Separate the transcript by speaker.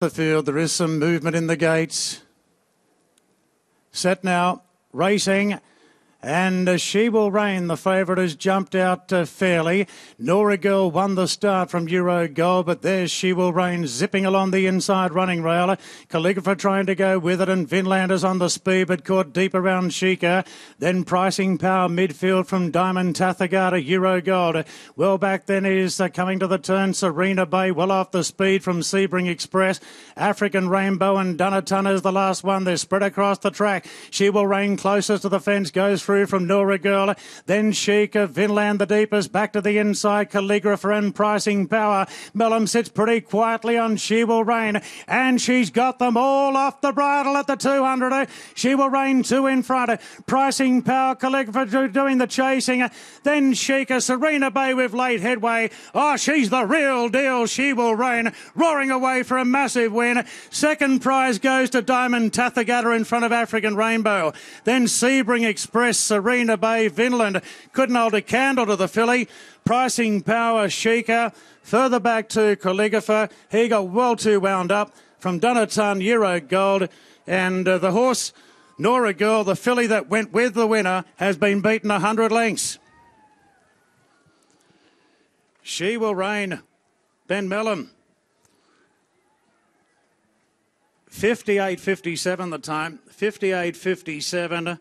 Speaker 1: the field. There is some movement in the gates. Set now, racing. And uh, She Will Reign, the favourite, has jumped out uh, fairly. Nora Girl won the start from Euro Gold, but there's She Will Reign zipping along the inside running rail. Calligrapher trying to go with it, and Vinlanders on the speed, but caught deep around Sheikah. Then Pricing Power midfield from Diamond Tathagata, Euro Gold. Well back then is uh, coming to the turn, Serena Bay, well off the speed from Sebring Express. African Rainbow and Dunnotun is the last one. They're spread across the track. She Will Reign closest to the fence, goes through from Nora Girl. Then Sheikah, Vinland the deepest, back to the inside, Calligrapher and Pricing Power. Melham sits pretty quietly on She Will Reign, and she's got them all off the bridle at the 200. She Will Reign two in front. Pricing Power, Calligrapher doing the chasing. Then Sheikah, Serena Bay with late headway. Oh, she's the real deal. She Will Reign, roaring away for a massive win. Second prize goes to Diamond Tathagata in front of African Rainbow. Then Sebring Express Serena Bay, Vinland. Couldn't hold a candle to the filly. Pricing power, Sheikah. Further back to Calligrapher. He got well too wound up from Dunnotun, Euro Gold. And uh, the horse, Nora Girl, the filly that went with the winner, has been beaten 100 lengths. She will reign. Ben Melham. 58.57 the time. 58.57.